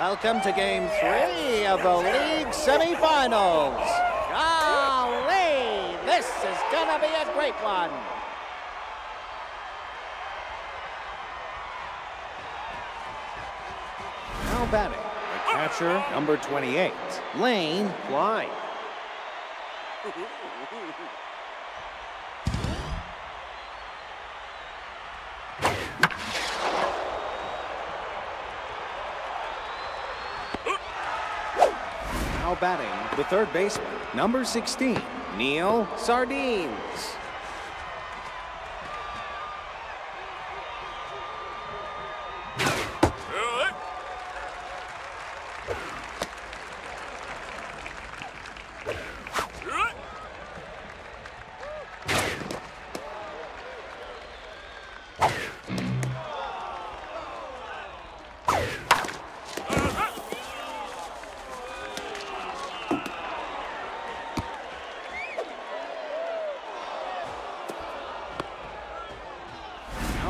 Welcome to game three of the league semifinals. Golly, this is gonna be a great one. Now batting, the catcher, number 28, Lane Klein. batting, the third baseman, number 16, Neil Sardines.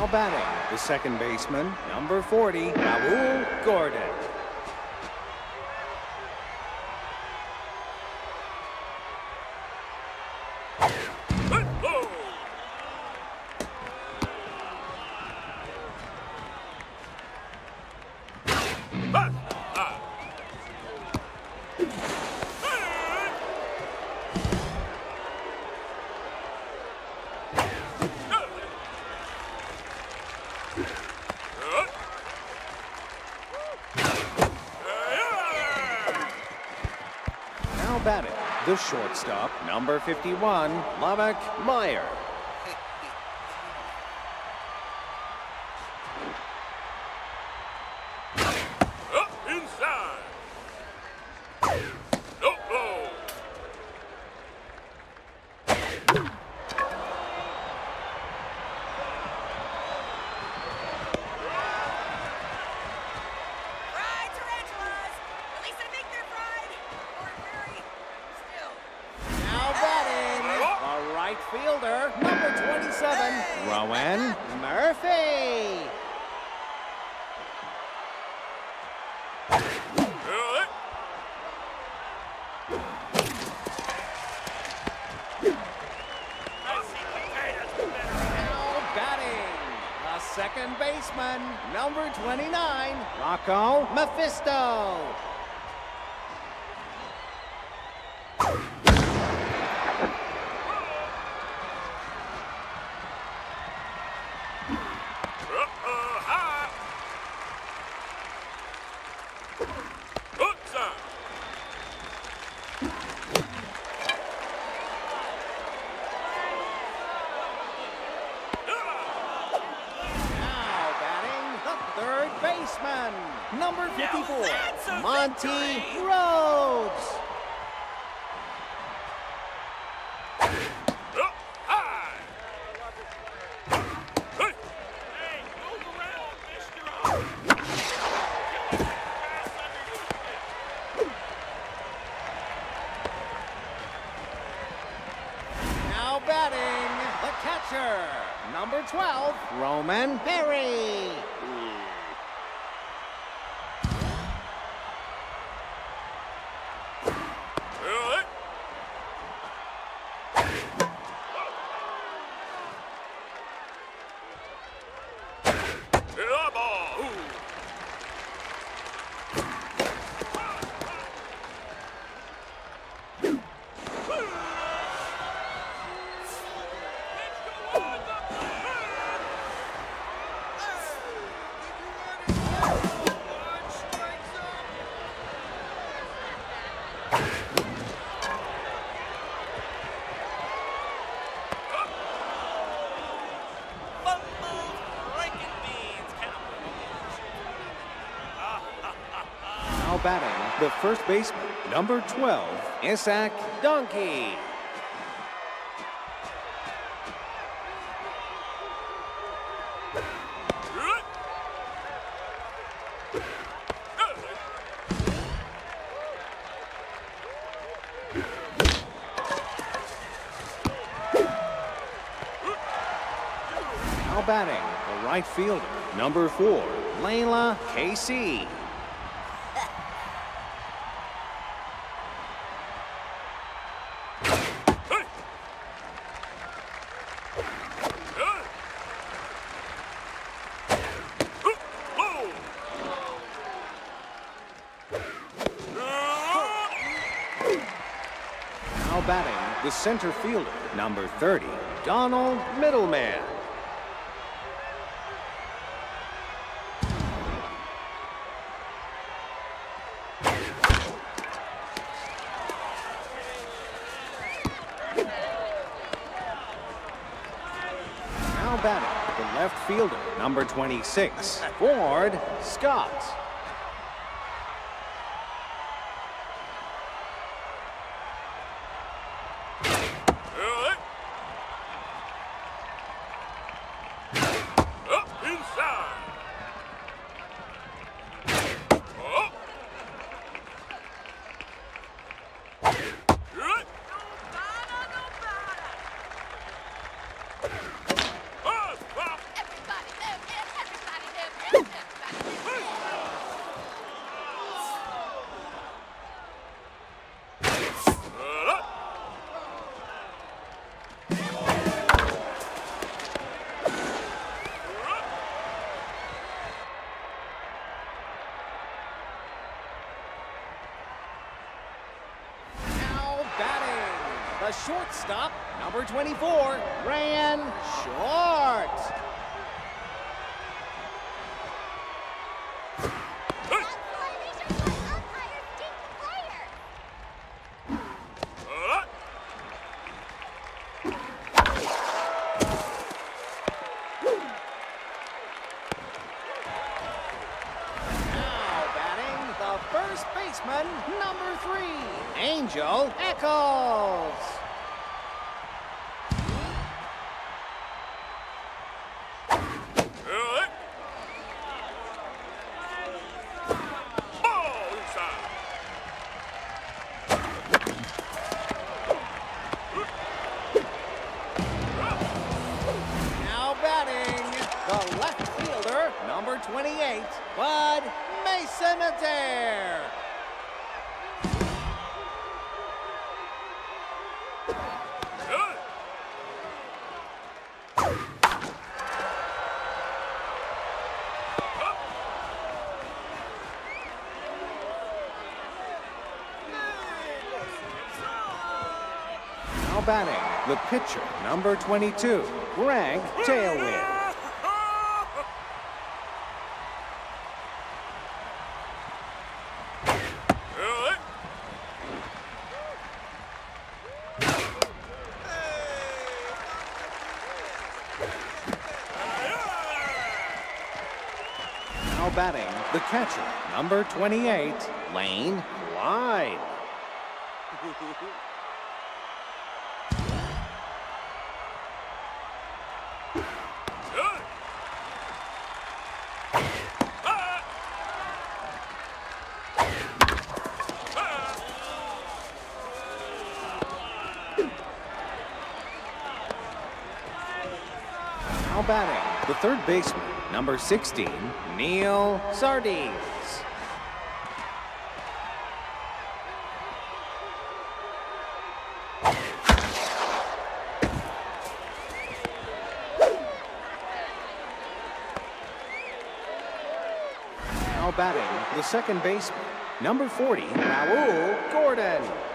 Now batting, the second baseman, number 40, Raul Gordon. The shortstop, number 51, Lubbock Meyer. Inside. No, no. Fried tarantulas! At least I think they're fried. Or very still. Now batting, the right fielder, number 27, Rowan Murphy. Now batting, the second baseman, number 29, Rocco Mephisto. Now batting, baseman, number 54, Monty! Rhodes. Now batting, the catcher, number 12, Roman Berry. Now batting, the first baseman, number 12, Isaac Donkey. Now batting, the right fielder, number 4, Layla Casey. Now batting, the center fielder, number 30, Donald Middleman. Now batting, the left fielder, number 26, Ford Scott. The shortstop, number 24, Ryan Short. Batting, the pitcher, number 22, Greg Tailwind. Now batting, the catcher, number 28, Lane Klein. Third baseman, number 16, Neil Sardines. Now batting, the second baseman, number 40, Raul Gordon.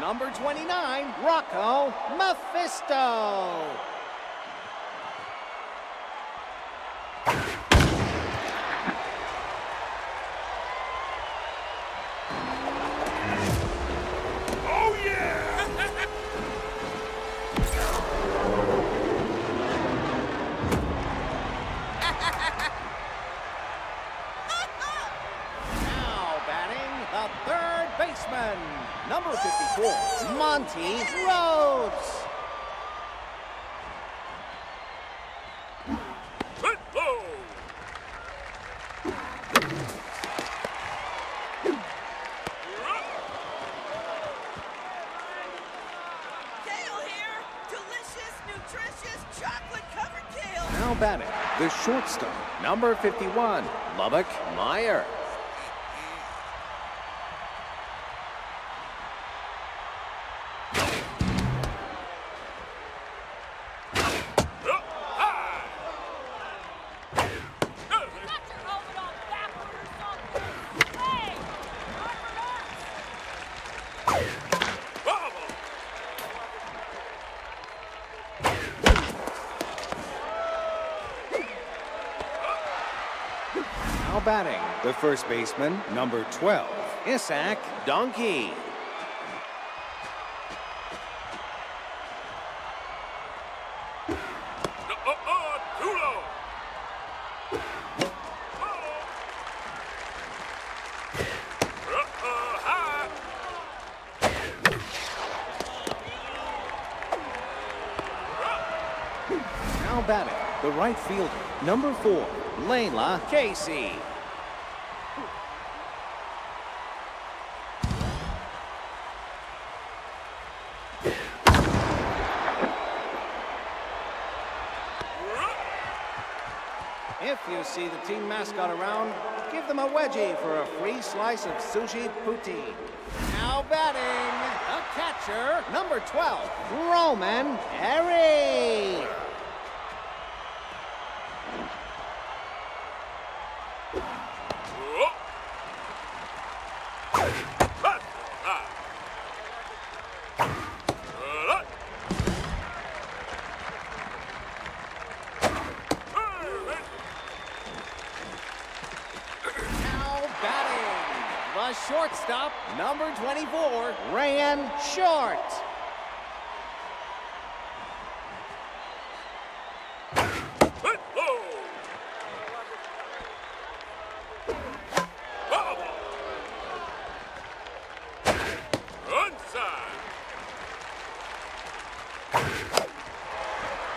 Number 29, Rocco Mephisto. Now batting, the shortstop, number 51, Lubbock Meyer. The first baseman, number 12, Isaac Donkey. Now batting, the right fielder, number 4, Layla Casey. If you see the team mascot around, give them a wedgie for a free slice of sushi poutine. Now batting, the catcher, number 12, Roman Harry. Oh. That's high. Uh, Hey, Now batting, the shortstop, number 24, Ryan Short. hit low. Ball. Onside.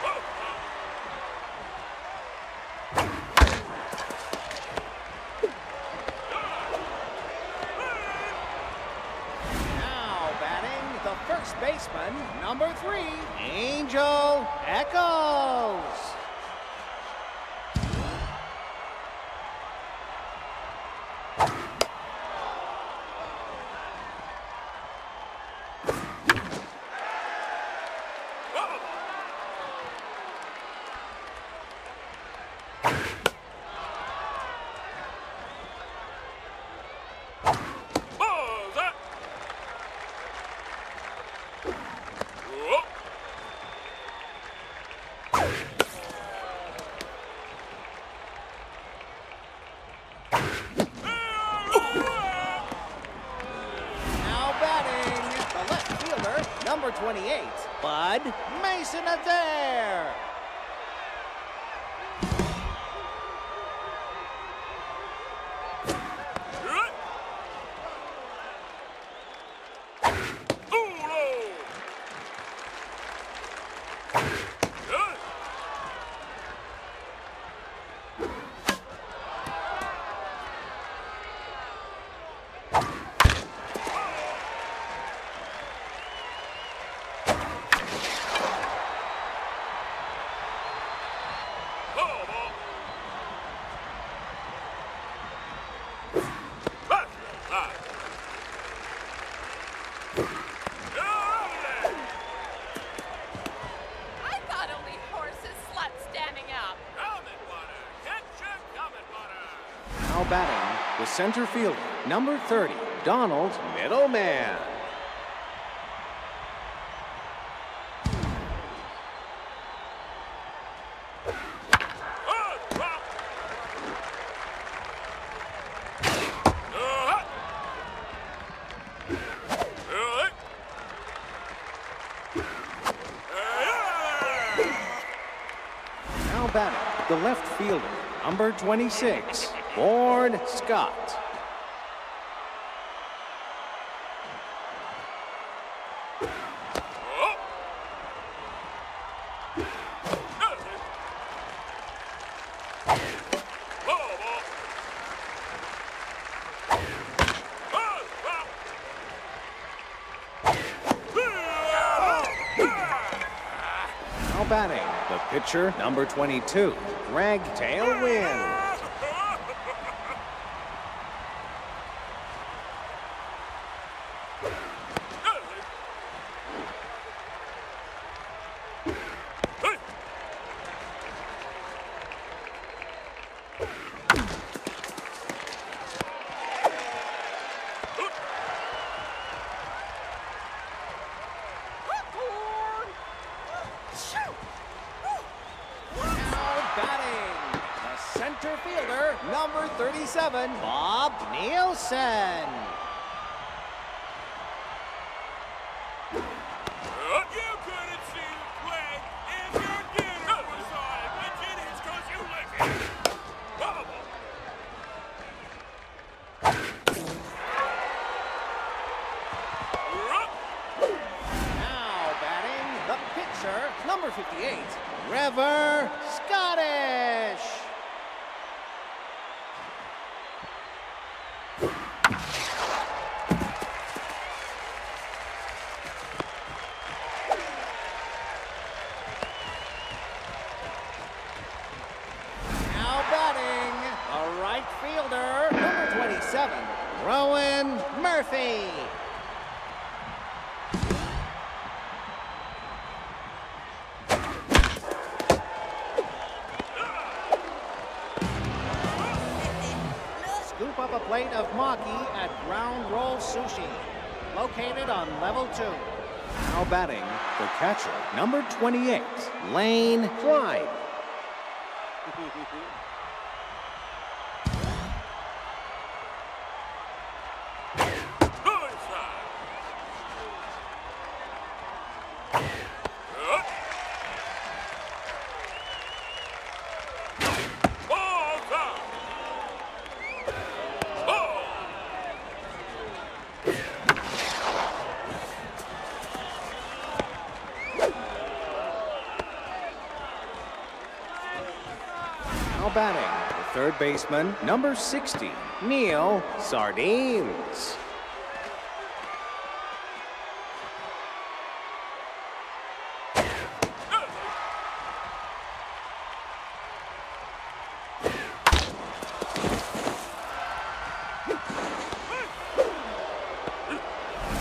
Oh. Now batting, the first baseman, number three, Angel Echoes. Ball. Ball's up. Whoa. Now batting, the left fielder, number 28, Bud Mason Adair. Center fielder, number 30, Donald Middleman. Now batting, the left fielder, number 26, Ford Scott. Now batting, the pitcher, number 22, Greg Tailwind. Hey. Now batting, the center fielder, number 37, Bob Nielsen. Plate of maki at Ground Roll Sushi, located on level two. Now batting, the catcher, number 28, Lane Klein. Good side. Rup. Ball down. Ball. Now batting, the third baseman, number 60, Neil Sardines.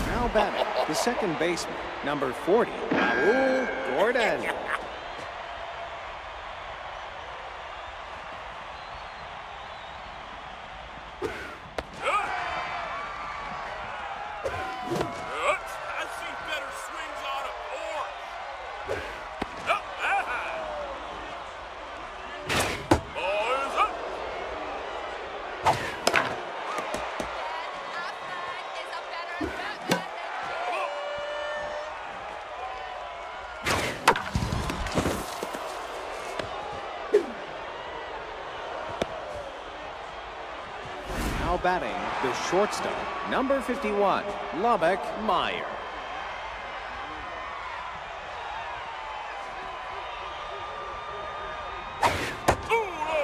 Now batting, the second baseman, number 40, Raul Gordon. Yeah. Shortstop, number 51, Lubbock Meyer. Oh.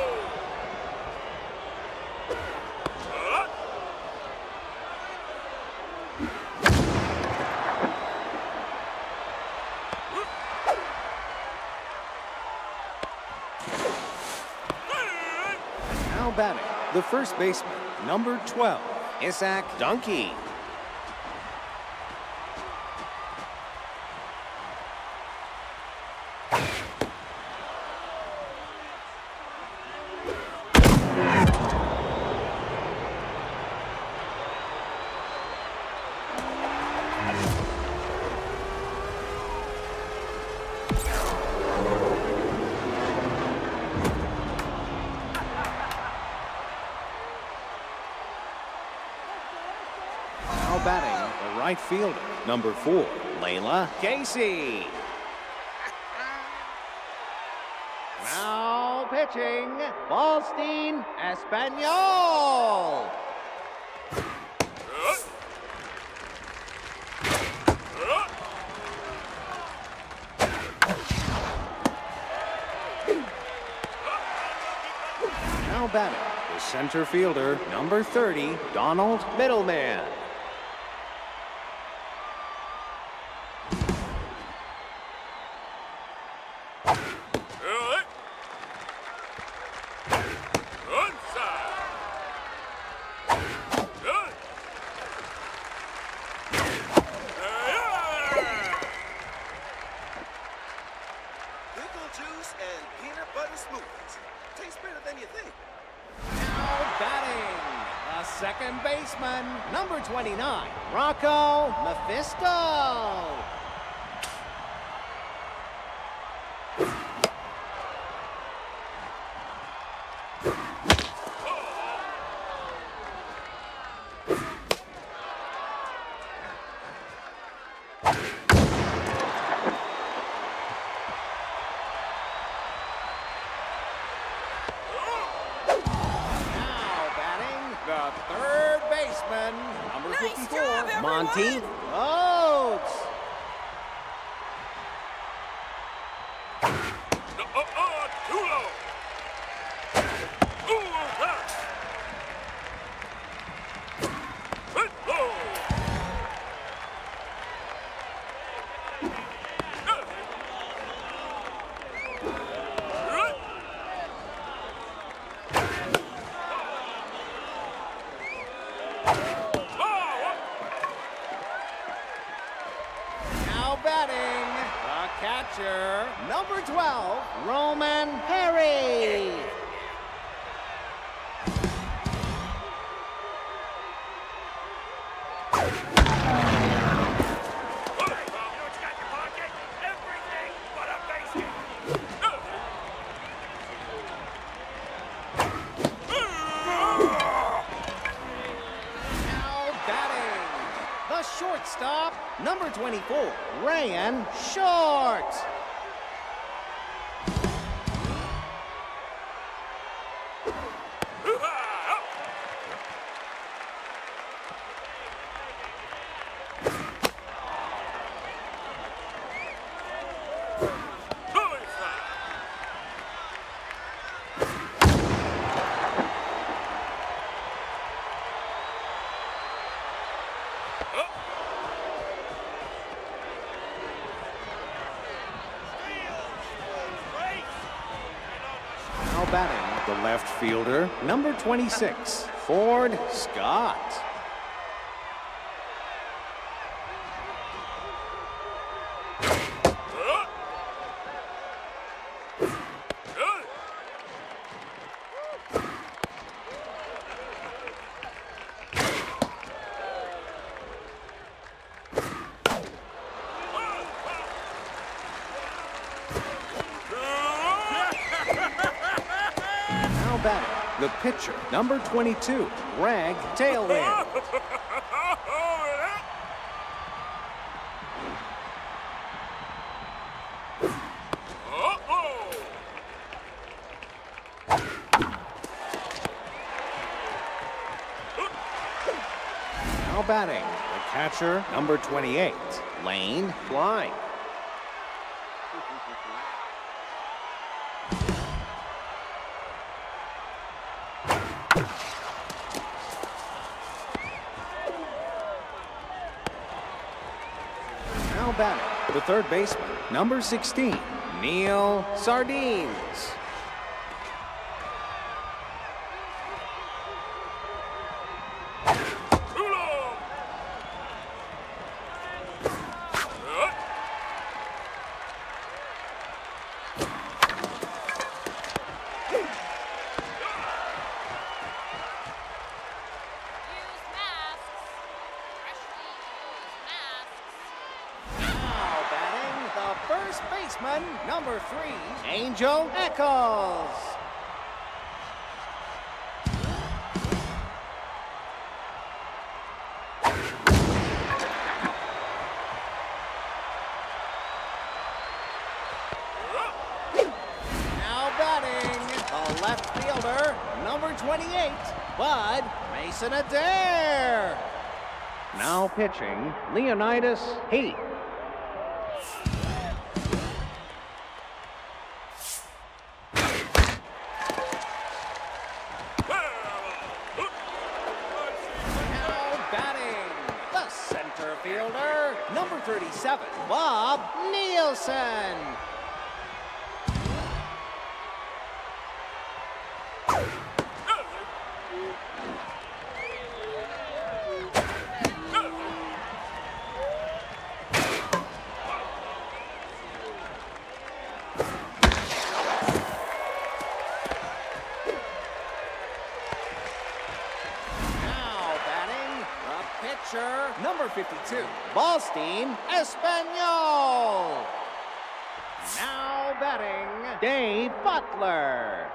Now batting, the first baseman, number 12, Isaac Donkey. Number four, Layla Casey. Now pitching, Ballstein Espanol. Now batting, the center fielder, number 30, Donald Middleman. Second baseman, number 29, Rocco Mephisto. 19. 24, Ryan Short. Fielder, number 26, Ford Scott. Now batting, the pitcher, number 22, Greg Tailwind. Now batting, the catcher, number 28, Lane Klein. Third baseman, number 16, Neil Sardines. tackles. Now batting, the left fielder, number 28, Bud Mason Adair. Now pitching, Leonidas Hayes. 52, Ballstein Espanol. Now batting, Dave Butler.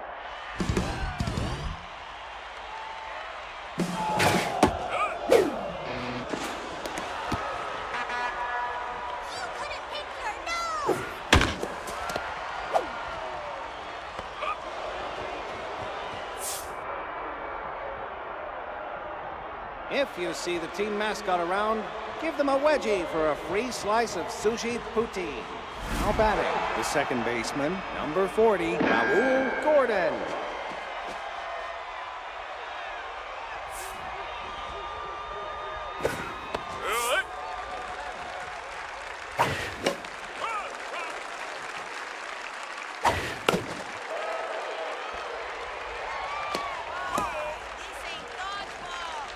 If you see the team mascot around, give them a wedgie for a free slice of sushi poutine. Now batting, the second baseman, number 40, Raul Gordon. This ain't dodgeball!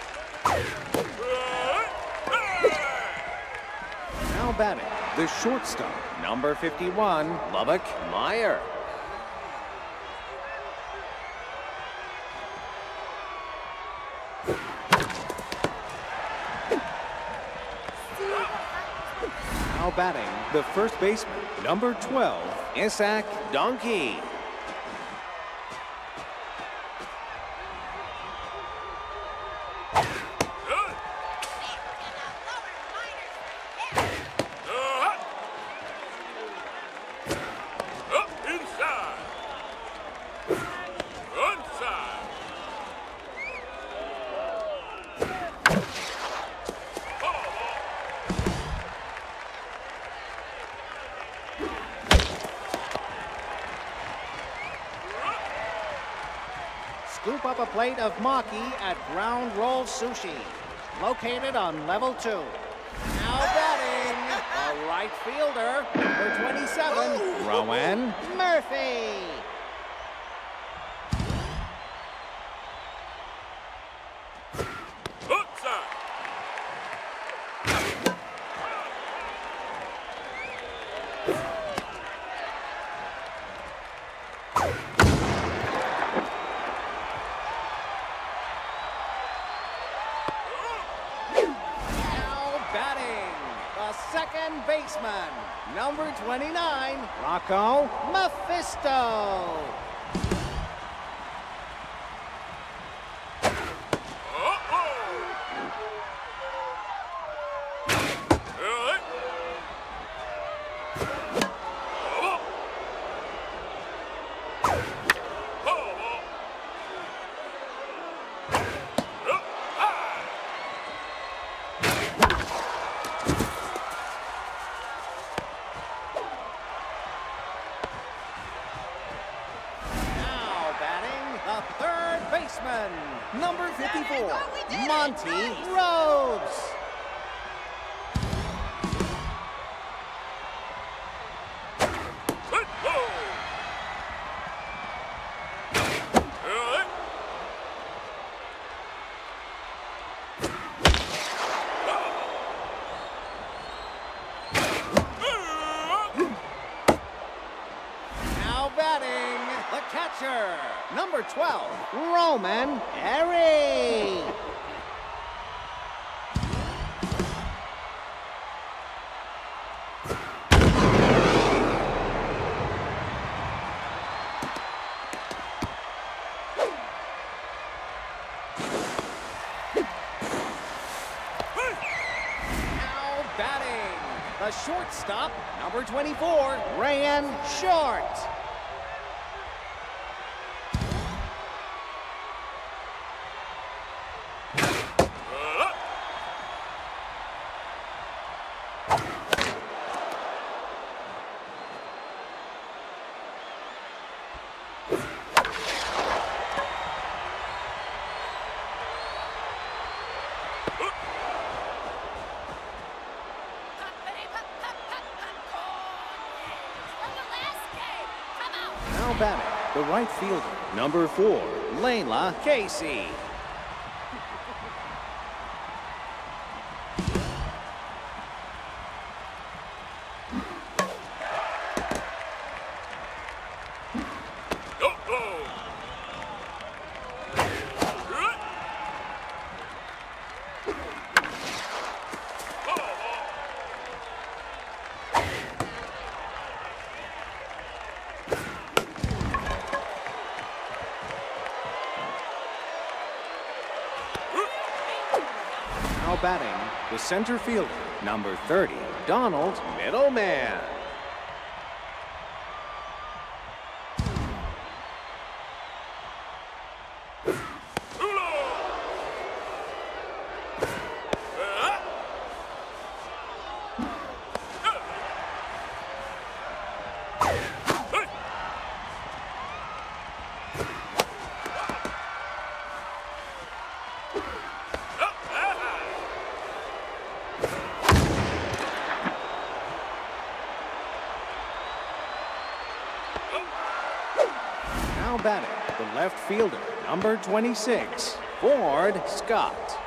Now batting, the shortstop, number 51, Lubbock Meyer. Now batting, the first baseman, number 12, Isaac Donkey. Plate of maki at Ground Roll Sushi, located on level two. Now batting, the right fielder, number 27, Rowan Murphy. Number 29, Rocco Mephisto. Now batting, the third baseman, number 54, Monty Rhodes. Now batting, the catcher, number 12, Roman Harry. Now batting, the shortstop, number 24, Ryan Short. batting, the right fielder, number four, Layla Casey. The center fielder. Number 30, Donald Middleman. Hula. Uh, hey. Now batting, the left fielder. Number 26, Ford Scott.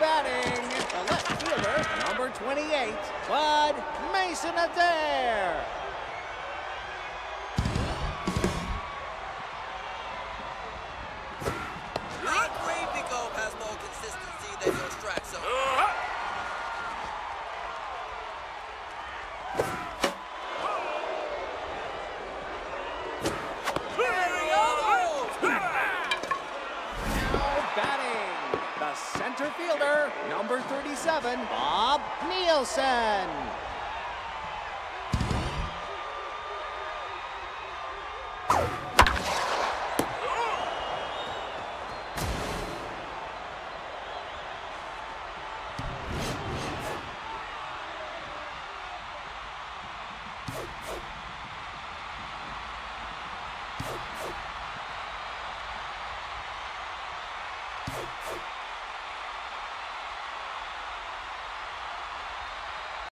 Batting, the left fielder, number 28, Bud Mason Adair.